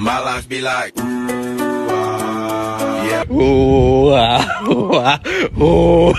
My life be like, ooh, ah. yeah. Ooh, ah, ooh, ah, ooh.